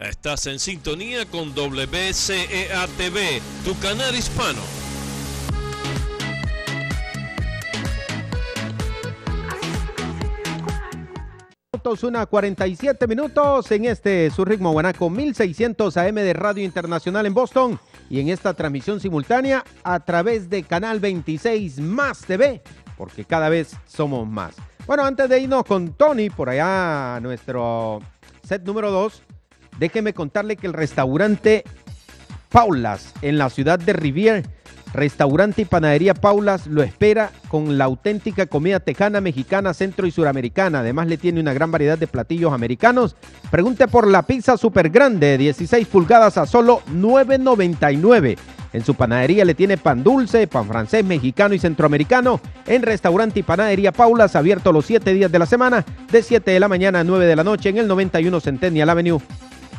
Estás en sintonía con WCEA-TV, tu canal hispano. Una 47 minutos en este su ritmo guanaco 1600 AM de Radio Internacional en Boston y en esta transmisión simultánea a través de Canal 26 Más TV, porque cada vez somos más. Bueno, antes de irnos con Tony por allá nuestro set número 2, déjeme contarle que el restaurante Paulas en la ciudad de Rivier Restaurante y Panadería Paulas lo espera con la auténtica comida tejana, mexicana, centro y suramericana. Además le tiene una gran variedad de platillos americanos. Pregunte por la pizza super grande, 16 pulgadas a solo 9.99. En su panadería le tiene pan dulce, pan francés, mexicano y centroamericano. En restaurante y panadería Paulas, abierto los 7 días de la semana, de 7 de la mañana a 9 de la noche en el 91 Centennial Avenue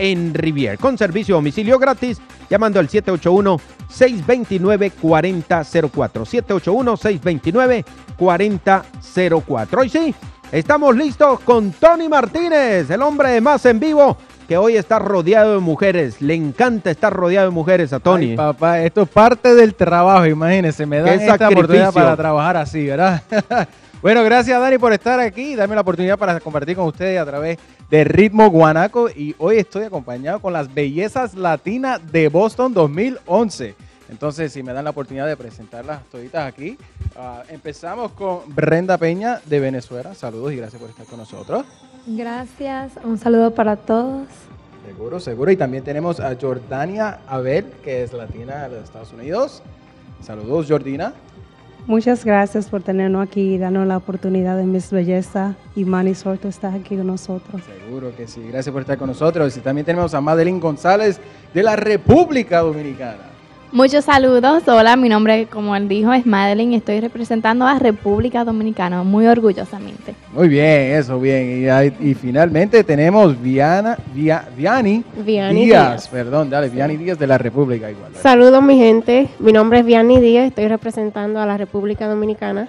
en Rivier, con servicio a domicilio gratis, llamando al 781-629-4004. 781-629-4004. Hoy sí, estamos listos con Tony Martínez, el hombre más en vivo, que hoy está rodeado de mujeres. Le encanta estar rodeado de mujeres a Tony. Ay, papá, esto es parte del trabajo, imagínese, me da esta oportunidad para trabajar así, ¿verdad? bueno, gracias Dani por estar aquí, darme la oportunidad para compartir con ustedes a través de Ritmo Guanaco y hoy estoy acompañado con las bellezas latinas de Boston 2011. Entonces, si me dan la oportunidad de presentarlas toditas aquí, uh, empezamos con Brenda Peña de Venezuela. Saludos y gracias por estar con nosotros. Gracias, un saludo para todos. Seguro, seguro. Y también tenemos a Jordania Abel, que es latina de los Estados Unidos. Saludos, Jordina. Muchas gracias por tenernos aquí y darnos la oportunidad de Miss Belleza y Manny Sorto estar aquí con nosotros. Seguro que sí, gracias por estar con nosotros. Y también tenemos a Madeline González de la República Dominicana. Muchos saludos. Hola, mi nombre, como él dijo, es Madeline y estoy representando a República Dominicana muy orgullosamente. Muy bien, eso, bien. Y, finalmente tenemos Viana, Viani, Díaz, perdón, dale, Viani Díaz de la República igual. Saludos, mi gente. Mi nombre es Viani Díaz, estoy representando a la República Dominicana.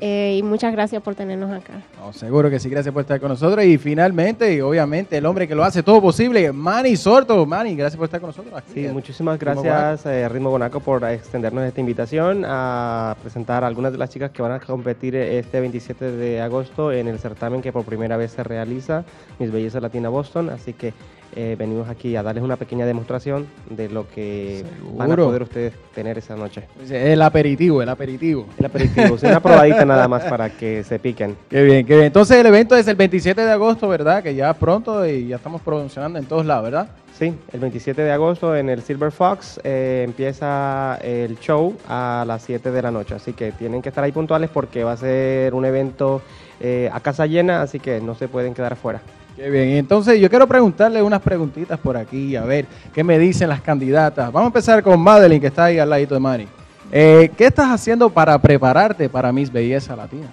Eh, y muchas gracias por tenernos acá. seguro que sí, gracias por estar con nosotros. Y finalmente, y obviamente, el hombre que lo hace todo posible, Manny Sorto. Manny, gracias por estar con nosotros. sí, muchísimas gracias, eh, Ritmo Bonaco, por extendernos esta invitación a presentar a algunas de las chicas que van a competir este 27 de agosto en el certamen que por primera vez se realiza, Mis Bellezas Latina Boston. Así que eh, venimos aquí a darles una pequeña demostración de lo que van a poder ustedes tener esa noche. El aperitivo, el aperitivo. El aperitivo, una probadita nada más para que se piquen. Qué bien, qué bien. Entonces el evento es el 27 de agosto, ¿verdad? Que ya pronto y ya estamos promocionando en todos lados, ¿verdad? Sí, el 27 de agosto en el Silver Fox eh, empieza el show a las 7 de la noche, así que tienen que estar ahí puntuales porque va a ser un evento eh, a casa llena, así que no se pueden quedar afuera. Qué bien, entonces yo quiero preguntarle unas preguntitas por aquí, a ver qué me dicen las candidatas. Vamos a empezar con Madeline, que está ahí al ladito de Mari. Eh, ¿Qué estás haciendo para prepararte para Miss Belleza Latina?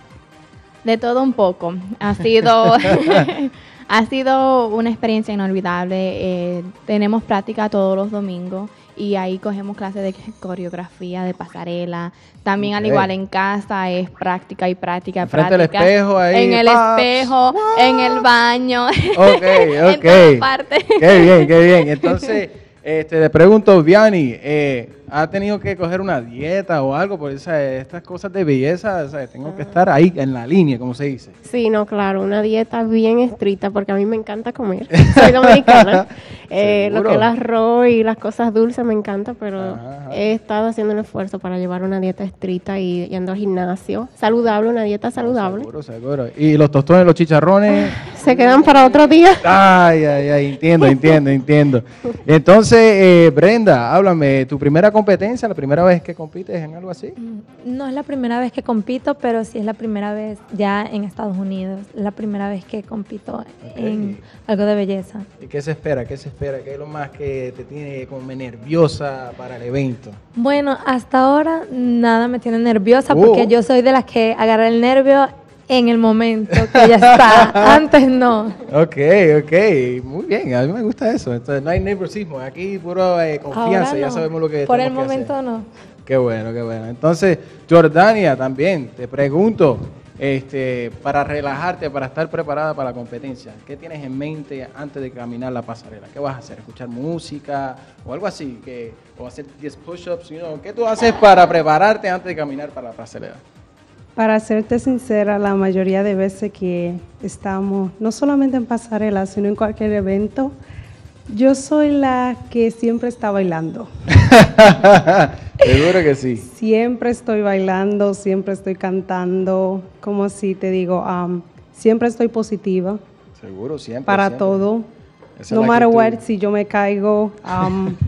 De todo un poco. Ha sido, ha sido una experiencia inolvidable. Eh, tenemos práctica todos los domingos y ahí cogemos clases de coreografía, de pasarela. También al igual en casa es práctica y práctica, y práctica. espejo ahí. En el espejo, en el baño. Ok, ok. en Qué bien, qué bien. Entonces, este, le pregunto, Viani, eh, ha tenido que coger una dieta o algo por estas cosas de belleza, tengo que estar ahí en la línea, como se dice. Sí, no, claro, una dieta bien estricta porque a mí me encanta comer. Soy dominicana. eh, lo que es el arroz y las cosas dulces me encanta, pero he estado haciendo un esfuerzo para llevar una dieta estricta y yendo al gimnasio. Saludable, una dieta saludable. Seguro, seguro. ¿Y los tostones, los chicharrones? Se quedan para otro día. Ay, ay, ay, entiendo, entiendo, entiendo. Entonces, eh, Brenda, háblame, tu primera competencia, la primera vez que compites en algo así? Mm, no es la primera vez que compito, pero sí es la primera vez ya en Estados Unidos, la primera vez que compito en algo de belleza. ¿Y qué se espera? ¿Qué se espera? ¿Qué es lo más que te tiene como nerviosa para el evento? Bueno, hasta ahora nada me tiene nerviosa porque uh. yo soy de las que agarra el nervio en el momento que ya está. Antes no. Ok, ok. Muy bien. A mí me gusta eso. Entonces no hay nerviosismo. Aquí puro eh, confianza. Ya sabemos lo que Por el momento no. Qué bueno, qué bueno. Entonces, Jordania, también te pregunto, este, para relajarte, para estar preparada para la competencia, ¿qué tienes en mente antes de caminar la pasarela? ¿Qué vas a hacer? ¿Escuchar música o algo así? ¿Que, ¿O hacer 10 push-ups? ¿Qué tú haces para prepararte antes de caminar para la pasarela? Para serte sincera, la mayoría de veces que estamos, no solamente en pasarela, sino en cualquier evento, yo soy la que siempre está bailando. Seguro que sí. Siempre estoy bailando, siempre estoy cantando, como si te digo, siempre estoy positiva. Seguro, siempre. Para todo. No matter what, si yo me caigo,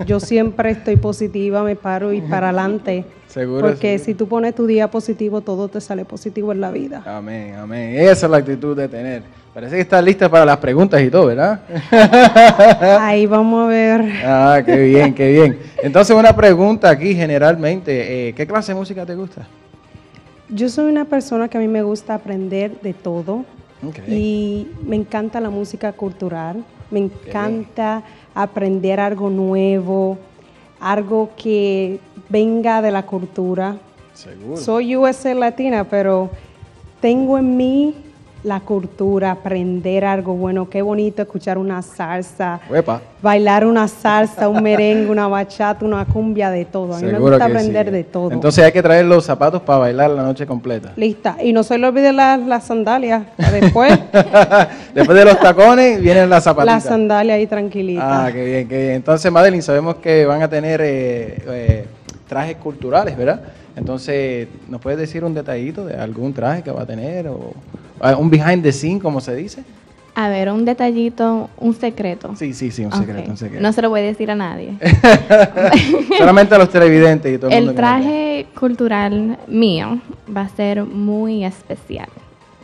yo siempre estoy positiva, me paro y para adelante. Seguro. Porque si tú pones tu día positivo, todo te sale positivo en la vida. Amén, amén. Esa es la actitud de tener. Parece que estás lista para las preguntas y todo, ¿verdad? Ahí vamos a ver. Ah, qué bien, qué bien. Entonces, una pregunta aquí generalmente, eh, ¿qué clase de música te gusta? Yo soy una persona que a mí me gusta aprender de todo y me encanta la música cultural, me encanta aprender algo nuevo, algo que venga de la cultura. Seguro. Soy US latina, pero tengo en mí la cultura, aprender algo bueno. Qué bonito escuchar una salsa, bailar una salsa, un merengue, una bachata, una cumbia, de todo. A mí me gusta aprender de todo. Entonces hay que traer los zapatos para bailar la noche completa. Lista. Y no se le olvide las sandalias. Después. Después de los tacones vienen las zapatillas. Las sandalias ahí tranquilitas. Ah, qué bien, qué bien. Entonces, Madeline, sabemos que van a tener eh, eh, trajes culturales, ¿verdad? Entonces, ¿nos puedes decir un detallito de algún traje que va a tener o un behind the scene, como se dice? A ver, un detallito, un secreto. Sí, sí, sí, un secreto, un secreto. No se lo voy a decir a nadie. Solamente a los televidentes y todo el, el mundo. El traje cultural mío va a ser muy especial.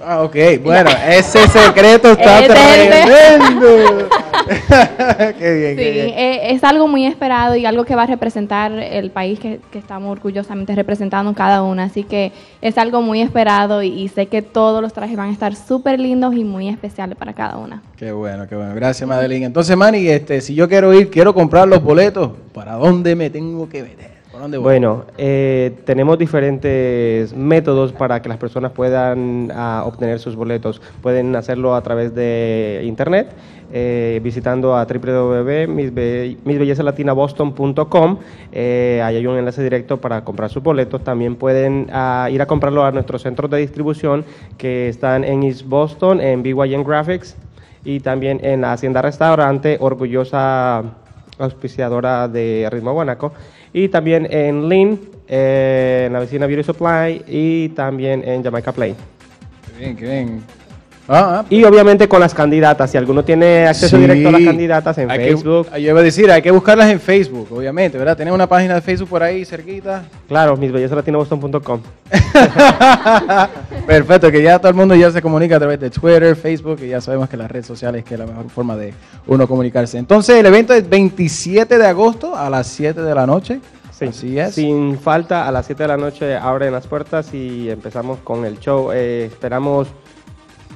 Ah, ok. Bueno, ese secreto está tremendo. qué bien, sí, eh, es algo muy esperado y algo que va a representar el país que, estamos orgullosamente representando cada una. Así que es algo muy esperado y, sé que todos los trajes van a estar súper lindos y muy especiales para cada una. Qué bueno, qué bueno. Gracias, Madeline. Entonces, Manny, este, si yo quiero ir, quiero comprar los boletos, ¿para dónde me tengo que meter? Bueno, eh, tenemos diferentes métodos para que las personas puedan ah, obtener sus boletos. Pueden hacerlo a través de internet, eh, visitando a www.misbellezalatinaBoston.com. Eh, ahí hay un enlace directo para comprar sus boletos. También pueden ah, ir a comprarlo a nuestros centros de distribución que están en East Boston, en BYN Graphics y también en la Hacienda Restaurante, orgullosa auspiciadora de Ritmo Guanaco y también en Lynn, eh, en la vecina Beauty Supply y también en Jamaica Play. Qué bien, qué bien. Ah, ah, y obviamente con las candidatas, si alguno tiene acceso directo a las candidatas en Facebook. yo iba a decir, hay que buscarlas en Facebook, obviamente, ¿verdad? Tenemos una página de Facebook por ahí cerquita. Claro, misbellezalatinaBoston.com. Perfecto, que ya todo el mundo ya se comunica a través de Twitter, Facebook, y ya sabemos que las redes sociales es que es la mejor forma de uno comunicarse. Entonces, el evento es 27 de agosto a las 7 de la noche. Sí, Así es. Sin falta, a las 7 de la noche abren las puertas y empezamos con el show. Eh, esperamos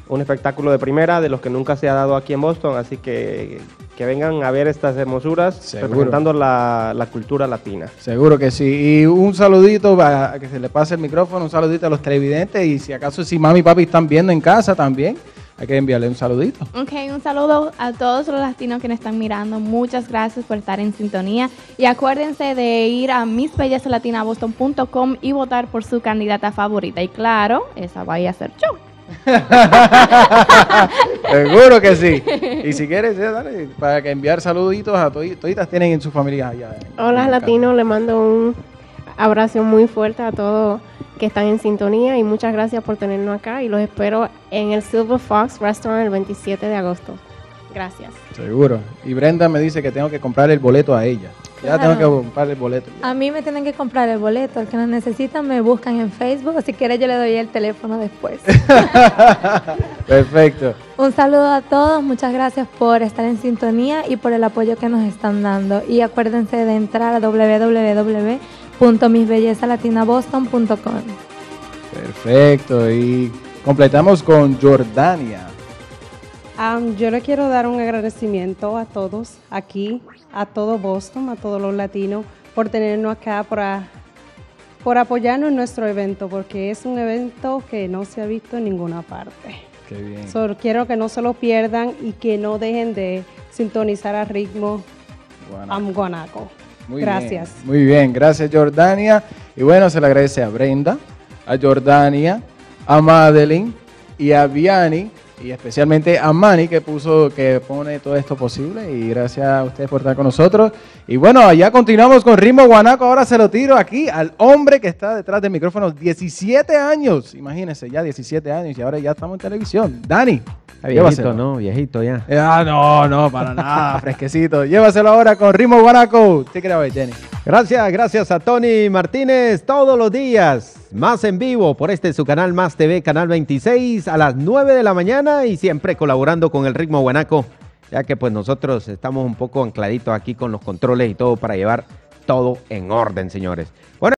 un espectáculo de primera de los que nunca se ha dado aquí en Boston, así que que vengan a ver estas hermosuras representando la, cultura latina. Seguro que sí. Y un saludito, a que se le pase el micrófono, un saludito a los televidentes y si acaso si mami y papi están viendo en casa también. Hay que enviarle un saludito. Ok, un saludo a todos los latinos que nos están mirando. Muchas gracias por estar en sintonía. Y acuérdense de ir a misbellezalatinaBoston.com y votar por su candidata favorita. Y claro, esa vaya a ser yo. Seguro que sí. Y si quieres, dale, para que enviar saluditos a toditas tienen en su familia allá. Hola, Latino, le mando un abrazo muy fuerte a todos que están en sintonía y muchas gracias por tenernos acá y los espero en el Silver Fox Restaurant el 27 de agosto. Gracias. Seguro. Y Brenda me dice que tengo que comprar el boleto a ella. Ya tengo que comprar el boleto. A mí me tienen que comprar el boleto. El que lo necesitan me buscan en Facebook o si quieres yo le doy el teléfono después. Perfecto. Un saludo a todos. Muchas gracias por estar en sintonía y por el apoyo que nos están dando. Y acuérdense de entrar a www.misbellezalatinaboston.com. Perfecto. Y completamos con Jordania yo le quiero dar un agradecimiento a todos aquí, a todo Boston, a todos los latinos, por tenernos acá, por por apoyarnos en nuestro evento, porque es un evento que no se ha visto en ninguna parte. Qué bien. quiero que no se lo pierdan y que no dejen de sintonizar a ritmo Am Guanaco. Muy gracias. muy bien, gracias Jordania. Y bueno, se le agradece a Brenda, a Jordania, a Madeline y a Viani y especialmente a Manny que puso, que pone todo esto posible y gracias a ustedes por estar con nosotros. Y bueno, ya continuamos con Ritmo Guanaco, ahora se lo tiro aquí al hombre que está detrás del micrófono, 17 años, imagínense, ya 17 años y ahora ya estamos en televisión. Dani. Viejito, ¿no? Viejito ya. Ah, no, no, para nada, fresquecito. Llévaselo ahora con Ritmo Guanaco. ¿Qué crees, Jenny? Gracias, gracias a Tony Martínez todos los días, más en vivo por este su canal Más TV, Canal 26 a las 9 de la mañana y siempre colaborando con el Ritmo Guanaco, ya que pues nosotros estamos un poco ancladitos aquí con los controles y todo para llevar todo en orden, señores. Bueno,